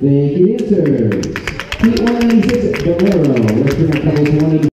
Thank you, dancers. Pete 196 Guerrero, Western Pebbles 180.